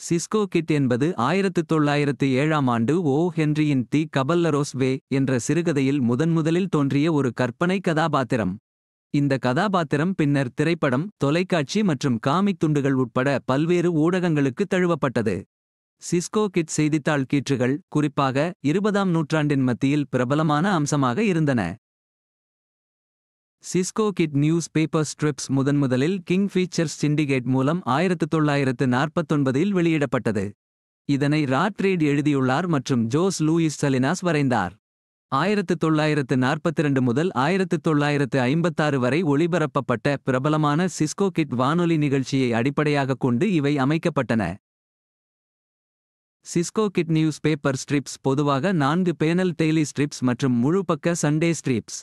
Cisco kit என்பது ஆயிரத்து தொள்ளாயிரத்து ஏழாம் ஆண்டு ஓ ஹென்ரியின் தி கபல்லரோஸ்வே என்ற சிறுகதையில் முதன்முதலில் தோன்றிய ஒரு கற்பனை கதாபாத்திரம். இந்த கதாபாத்திரம் பின்னர் திரைப்படம், தொலைக்காட்சி மற்றும் காமிக் துண்டுகள் உட்பட பல்வேறு ஊடகங்களுக்கு தழுவப்பட்டது. சிஸ்கோ கிட் செய்தித்தாள் கீற்றுகள், குறிப்பாக, இருபதாம் நூற்றாண்டின் மத்தியில் பிரபலமான அம்சமாக இருந்தன. Cisco Kid news paper strips முதன்முதலில் கிங் ஃபீச்சர்ஸ் சிண்டிகேட் மூலம் ஆயிரத்து தொள்ளாயிரத்து நாற்பத்தொன்பதில் வெளியிடப்பட்டது. இதனை ராட் ரீட் எழுதியுள்ளார் மற்றும் ஜோஸ் லூயிஸ் சலினாஸ் வரைந்தார். ஆயிரத்து தொள்ளாயிரத்து நாற்பத்திரண்டு முதல் ஆயிரத்து தொள்ளாயிரத்து ஐம்பத்தாறு வரை ஒளிபரப்பப்பட்ட பிரபலமான சிஸ்கோ கிட் வானொலி நிகழ்ச்சியை அடிப்படையாகக் கொண்டு இவை அமைக்கப்பட்டன. Cisco Kid news paper strips பொதுவாக நான்கு பேனல் டெய்லி ஸ்ட்ரிப்ஸ் மற்றும் முழுபக்க சண்டே ஸ்ட்ரிப்ஸ்.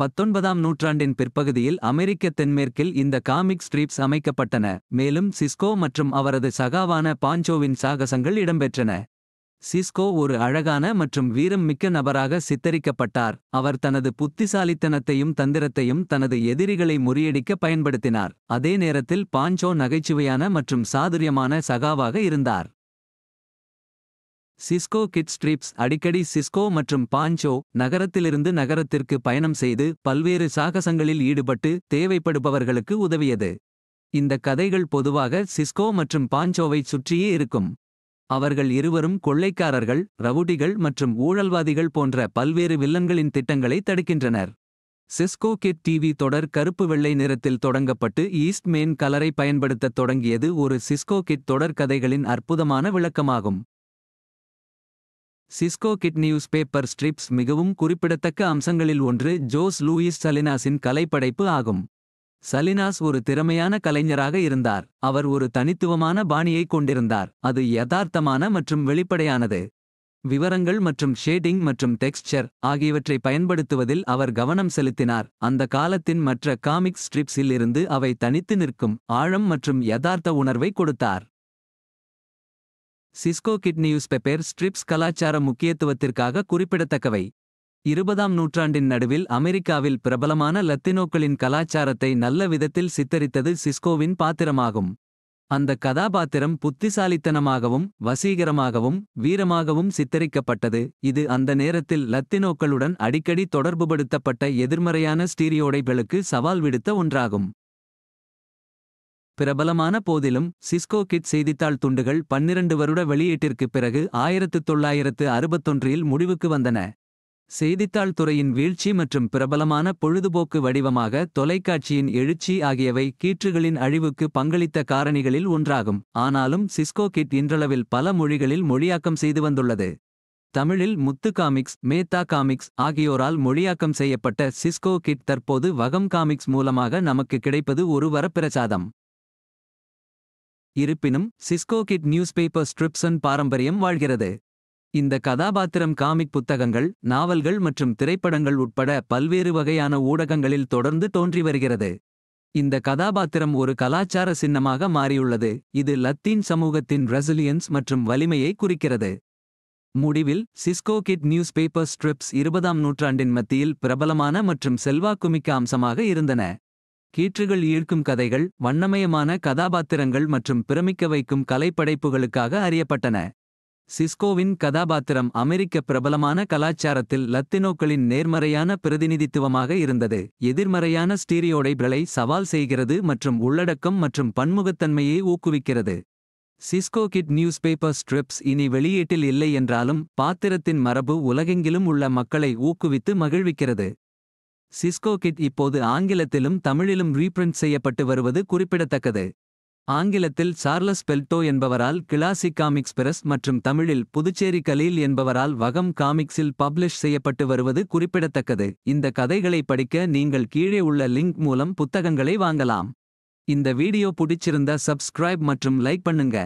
பத்தொன்பதாம் நூற்றாண்டின் பிற்பகுதியில் அமெரிக்க தென்மேற்கில் இந்த காமிக் ஸ்ட்ரீப்ஸ் அமைக்கப்பட்டன, மேலும் சிஸ்கோ மற்றும் அவரது சகாவான பாஞ்சோவின் சாகசங்கள் இடம்பெற்றன. சிஸ்கோ ஒரு அழகான மற்றும் வீரம் மிக்க நபராக சித்தரிக்கப்பட்டார். அவர் தனது புத்திசாலித்தனத்தையும் தந்திரத்தையும் தனது எதிரிகளை முறியடிக்க பயன்படுத்தினார். அதே நேரத்தில் பாஞ்சோ நகைச்சுவையான மற்றும் சாதுரியமான சகாவாக இருந்தார். சிஸ்கோ கிட் ட்ரிப்ஸ் அடிக்கடி சிஸ்கோ மற்றும் பாஞ்சோ நகரத்திலிருந்து நகரத்திற்கு பயணம் செய்து பல்வேறு சாகசங்களில் ஈடுபட்டு தேவைப்படுபவர்களுக்கு உதவியது. இந்த கதைகள் பொதுவாக சிஸ்கோ மற்றும் பாஞ்சோவைச் சுற்றியே இருக்கும். அவர்கள் இருவரும் கொள்ளைக்காரர்கள், ரவுடிகள் மற்றும் ஊழல்வாதிகள் போன்ற பல்வேறு வில்லன்களின் திட்டங்களை தடுக்கின்றனர். சிஸ்கோ கிட் டிவி தொடர் கருப்பு வெள்ளை நிறத்தில் தொடங்கப்பட்டு ஈஸ்ட் மேன் கலரை பயன்படுத்தத் தொடங்கியது ஒரு சிஸ்கோ கிட் தொடர் கதைகளின் அற்புதமான விளக்கமாகும். Cisco Kid news paper strips மிகவும் குறிப்பிடத்தக்க அம்சங்களில் ஒன்று ஜோஸ் லூயிஸ் சலினாஸின் கலைப்படைப்பு ஆகும். சலினாஸ் ஒரு திறமையான கலைஞராக இருந்தார். அவர் ஒரு தனித்துவமான பாணியைக் கொண்டிருந்தார். அது யதார்த்தமான மற்றும் வெளிப்படையானது. விவரங்கள் மற்றும் ஷேடிங் மற்றும் டெக்ஸ்சர் ஆகியவற்றை பயன்படுத்துவதில் அவர் கவனம் செலுத்தினார். அந்த காலத்தின் மற்ற காமிக் ஸ்ட்ரிப்ஸில் இருந்து அவை தனித்து நிற்கும் ஆழம் மற்றும் யதார்த்த உணர்வை கொடுத்தார். சிஸ்கோ கிட் நியூஸ் ஸ்ட்ரிப்ஸ் கலாச்சார முக்கியத்துவத்திற்காக குறிப்பிடத்தக்கவை. இருபதாம் நூற்றாண்டின் நடுவில் அமெரிக்காவில் பிரபலமான லத்தினோக்களின் கலாச்சாரத்தை நல்ல விதத்தில் சித்தரித்தது சிஸ்கோவின் பாத்திரமாகும். அந்த கதாபாத்திரம் புத்திசாலித்தனமாகவும் வசீகரமாகவும் வீரமாகவும் சித்தரிக்கப்பட்டது. இது அந்த நேரத்தில் லத்தினோக்களுடன் அடிக்கடி தொடர்புபடுத்தப்பட்ட எதிர்மறையான ஸ்டீரியோடைகளுக்கு சவால் விடுத்த ஒன்றாகும். பிரபலமான போதிலும் சிஸ்கோ கிட் செய்தித்தாள் துண்டுகள் பன்னிரண்டு வருட வெளியீட்டிற்குப் பிறகு ஆயிரத்து தொள்ளாயிரத்து அறுபத்தொன்றில் முடிவுக்கு வந்தன. செய்தித்தாள் துறையின் வீழ்ச்சி மற்றும் பிரபலமான பொழுதுபோக்கு வடிவமாக தொலைக்காட்சியின் எழுச்சி ஆகியவை கீற்றுகளின் அழிவுக்கு பங்களித்த காரணிகளில் ஒன்றாகும். ஆனாலும் சிஸ்கோ கிட் இன்றளவில் பல மொழிகளில் மொழியாக்கம் செய்து வந்துள்ளது. தமிழில் முத்து காமிக்ஸ், மேத்தா காமிக்ஸ் ஆகியோரால் மொழியாக்கம் செய்யப்பட்ட சிஸ்கோ கிட் தற்போது வகம் காமிக்ஸ் மூலமாக நமக்கு கிடைப்பது ஒரு வரப்பிரசாதம். இருப்பினும் சிஸ்கோ கிட் நியூஸ் பேப்பர் ஸ்ட்ரிப்ஸன் பாரம்பரியம் வாழ்கிறது. இந்த கதாபாத்திரம் காமிக் புத்தகங்கள், நாவல்கள் மற்றும் திரைப்படங்கள் உட்பட பல்வேறு வகையான ஊடகங்களில் தொடர்ந்து தோன்றி வருகிறது. இந்த கதாபாத்திரம் ஒரு கலாச்சார சின்னமாக மாறியுள்ளது, இது லத்தீன் சமூகத்தின் ரெசிலியன்ஸ் மற்றும் வலிமையை குறிக்கிறது. முடிவில் Cisco Kid news paper strips இருபதாம் நூற்றாண்டின் மத்தியில் பிரபலமான மற்றும் செல்வாக்குமிக்க அம்சமாக இருந்தன. கீற்றுகள் ஈர்க்கும் கதைகள், வண்ணமயமான கதாபாத்திரங்கள் மற்றும் பிரமிக்க வைக்கும் கலைப்படைப்புகளுக்காக அறியப்பட்டன. சிஸ்கோவின் கதாபாத்திரம் அமெரிக்க பிரபலமான கலாச்சாரத்தில் லத்தினோக்களின் நேர்மறையான பிரதிநிதித்துவமாக இருந்தது. எதிர்மறையான ஸ்டீரியோடைப்களை சவால் செய்கிறது மற்றும் உள்ளடக்கம் மற்றும் பன்முகத்தன்மையை ஊக்குவிக்கிறது. Cisco Kid news paper strips இனி வெளியீட்டில் இல்லை என்றாலும் பாத்திரத்தின் மரபு உலகெங்கிலும் உள்ள மக்களை ஊக்குவித்து மகிழ்விக்கிறது. சிஸ்கோ கிட் இப்போது ஆங்கிலத்திலும் தமிழிலும் ரீபிரிண்ட் செய்யப்பட்டு வருவது குறிப்பிடத்தக்கது. ஆங்கிலத்தில் சார்லஸ் பெல்டோ என்பவரால் கிளாசிக் காமிக்ஸ் பிரஸ் மற்றும் தமிழில் புதுச்சேரி கலீல் என்பவரால் வகம் காமிக்ஸில் பப்ளிஷ் செய்யப்பட்டு வருவது குறிப்பிடத்தக்கது. இந்த கதைகளை படிக்க நீங்கள் கீழே உள்ள லிங்க் மூலம் புத்தகங்களை வாங்கலாம். இந்த வீடியோ புடிச்சிருந்தா சப்ஸ்கிரைப் மற்றும் லைக் பண்ணுங்க.